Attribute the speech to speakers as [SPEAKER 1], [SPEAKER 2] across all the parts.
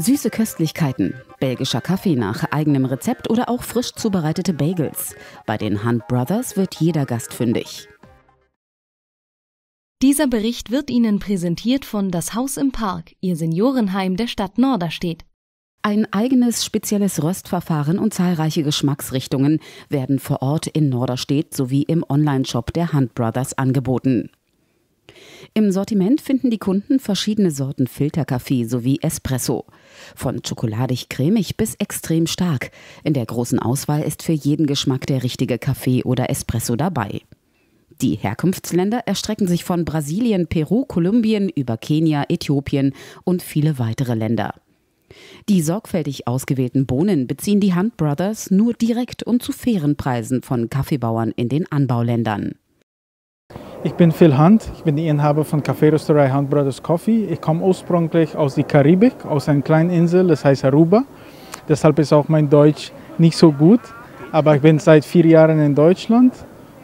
[SPEAKER 1] Süße Köstlichkeiten, belgischer Kaffee nach eigenem Rezept oder auch frisch zubereitete Bagels. Bei den Hunt Brothers wird jeder Gast fündig.
[SPEAKER 2] Dieser Bericht wird Ihnen präsentiert von Das Haus im Park, Ihr Seniorenheim der Stadt Norderstedt.
[SPEAKER 1] Ein eigenes spezielles Röstverfahren und zahlreiche Geschmacksrichtungen werden vor Ort in Norderstedt sowie im Onlineshop der Hunt Brothers angeboten. Im Sortiment finden die Kunden verschiedene Sorten Filterkaffee sowie Espresso. Von schokoladig-cremig bis extrem stark. In der großen Auswahl ist für jeden Geschmack der richtige Kaffee oder Espresso dabei. Die Herkunftsländer erstrecken sich von Brasilien, Peru, Kolumbien über Kenia, Äthiopien und viele weitere Länder. Die sorgfältig ausgewählten Bohnen beziehen die Hunt Brothers nur direkt und zu fairen Preisen von Kaffeebauern in den Anbauländern.
[SPEAKER 3] Ich bin Phil Hunt, ich bin Inhaber von Kaffeerösterei Hunt Brothers Coffee. Ich komme ursprünglich aus der Karibik, aus einer kleinen Insel, das heißt Aruba. Deshalb ist auch mein Deutsch nicht so gut. Aber ich bin seit vier Jahren in Deutschland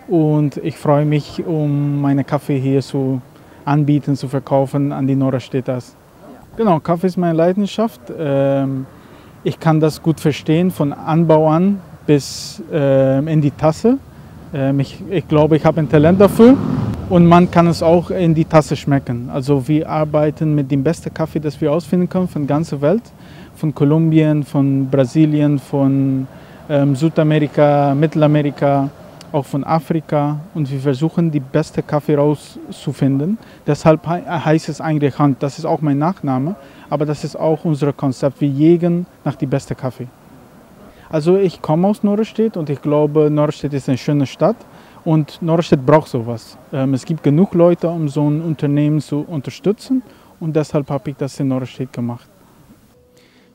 [SPEAKER 3] und ich freue mich, um meine Kaffee hier zu anbieten, zu verkaufen an die Norderstädters. Genau, Kaffee ist meine Leidenschaft. Ähm, ich kann das gut verstehen, von Anbau an bis ähm, in die Tasse. Ähm, ich glaube, ich habe ein Talent dafür und man kann es auch in die Tasse schmecken. Also wir arbeiten mit dem besten Kaffee, das wir ausfinden können von der ganzen Welt. Von Kolumbien, von Brasilien, von ähm, Südamerika, Mittelamerika, auch von Afrika. Und wir versuchen, die beste Kaffee rauszufinden. Deshalb heißt es eigentlich Hand. Das ist auch mein Nachname. Aber das ist auch unser Konzept. Wir jägen nach dem besten Kaffee. Also ich komme aus Norderstedt und ich glaube, Norderstedt ist eine schöne Stadt und Norderstedt braucht sowas. Ähm, es gibt genug Leute, um so ein Unternehmen zu unterstützen und deshalb habe ich das in Norderstedt gemacht.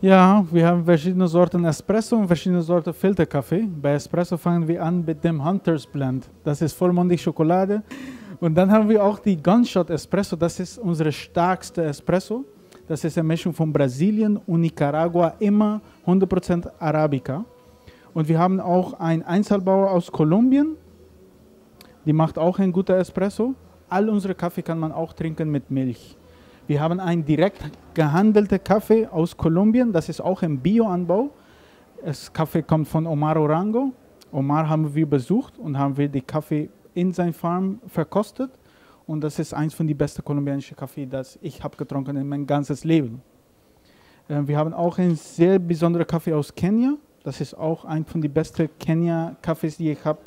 [SPEAKER 3] Ja, wir haben verschiedene Sorten Espresso und verschiedene Sorten Filterkaffee. Bei Espresso fangen wir an mit dem Hunters Blend. Das ist vollmundig Schokolade. Und dann haben wir auch die Gunshot Espresso. Das ist unsere stärkste Espresso. Das ist eine Mischung von Brasilien und Nicaragua, immer 100% Arabica. Und wir haben auch einen Einzelbauer aus Kolumbien, die macht auch ein guter Espresso. All unsere Kaffee kann man auch trinken mit Milch. Wir haben einen direkt gehandelten Kaffee aus Kolumbien, das ist auch im Bioanbau. Das Kaffee kommt von Omar Orango. Omar haben wir besucht und haben wir die Kaffee in seiner Farm verkostet. Und das ist eins von den besten kolumbianischen Kaffee, das ich habe getrunken in mein ganzes Leben. Äh, wir haben auch einen sehr besonderen Kaffee aus Kenia. Das ist auch ein von den besten Kenia-Kaffees, die ich habe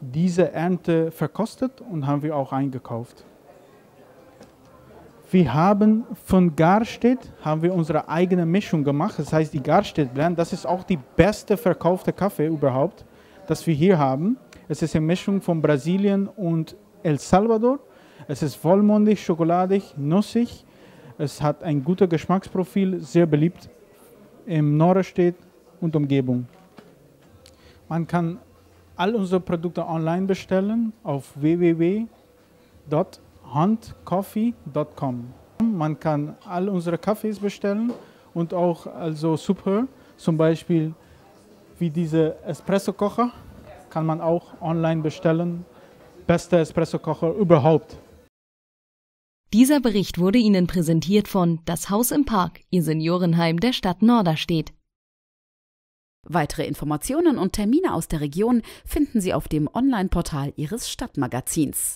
[SPEAKER 3] diese Ernte verkostet und haben wir auch eingekauft. Wir haben von Garstedt haben wir unsere eigene Mischung gemacht. Das heißt die Garstedt Blend. Das ist auch die beste verkaufte Kaffee überhaupt, das wir hier haben. Es ist eine Mischung von Brasilien und El Salvador. Es ist vollmundig, schokoladig, nussig. Es hat ein gutes Geschmacksprofil, sehr beliebt im Norderstedt und Umgebung. Man kann all unsere Produkte online bestellen auf www.huntcoffee.com. Man kann all unsere Kaffees bestellen und auch also Super, zum Beispiel wie diese Espresso-Kocher, kann man auch online bestellen beste Espresso-Kocher überhaupt.
[SPEAKER 2] Dieser Bericht wurde Ihnen präsentiert von Das Haus im Park, Ihr Seniorenheim der Stadt Norderstedt.
[SPEAKER 1] Weitere Informationen und Termine aus der Region finden Sie auf dem Online-Portal Ihres Stadtmagazins.